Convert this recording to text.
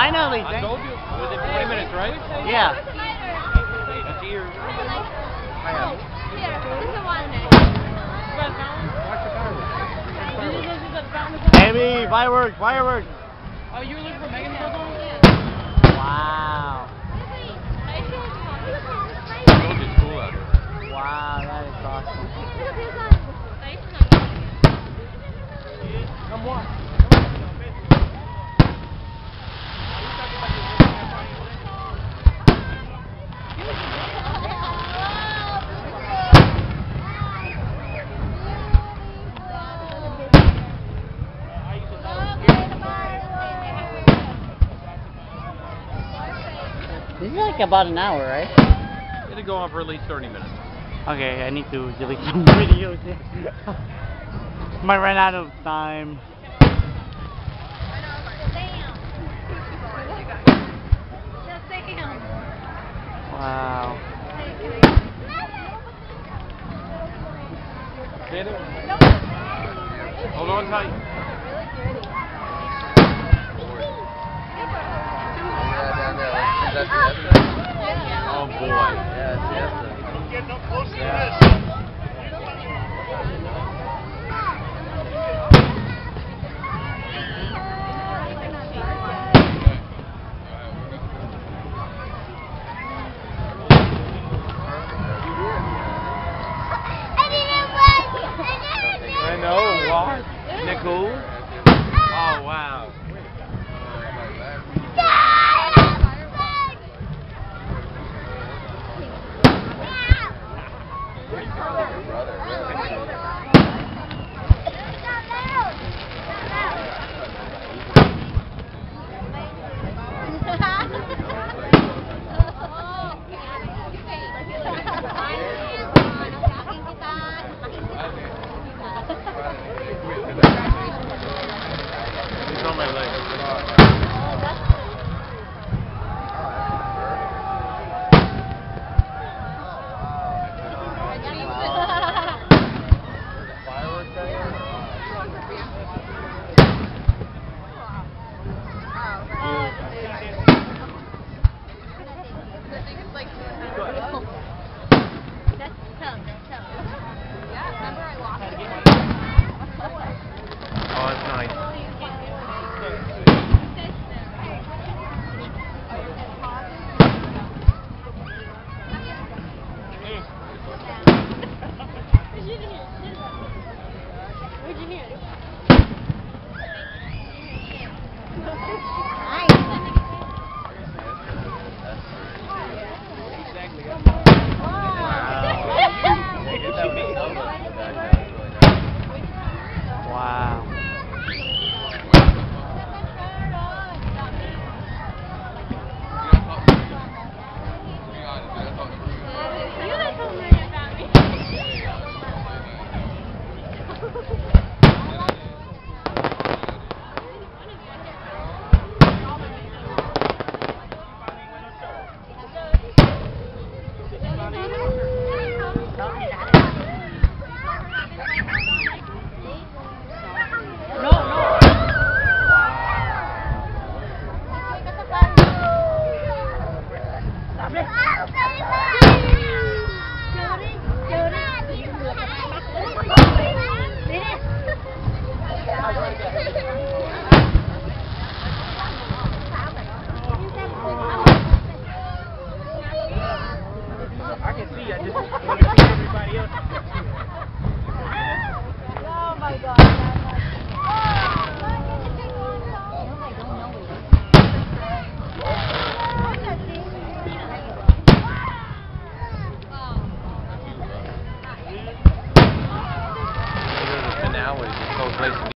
I know these I told you. Within 20 minutes, right? Yeah. That's here. Oh, here, this is the one. Watch the fireworks. Amy, fireworks, fireworks. Oh, you were looking for Megan's cell phone? Wow. Told you it's cool out here. Wow, that is awesome. Come watch. This is like about an hour, right? It'll go on for at least 30 minutes. Okay, I need to delete some videos. Might run out of time. Wow. Hit it. Hold on tight. Oh boy. Don't get no close to this. Nicole? Oh wow. Wow.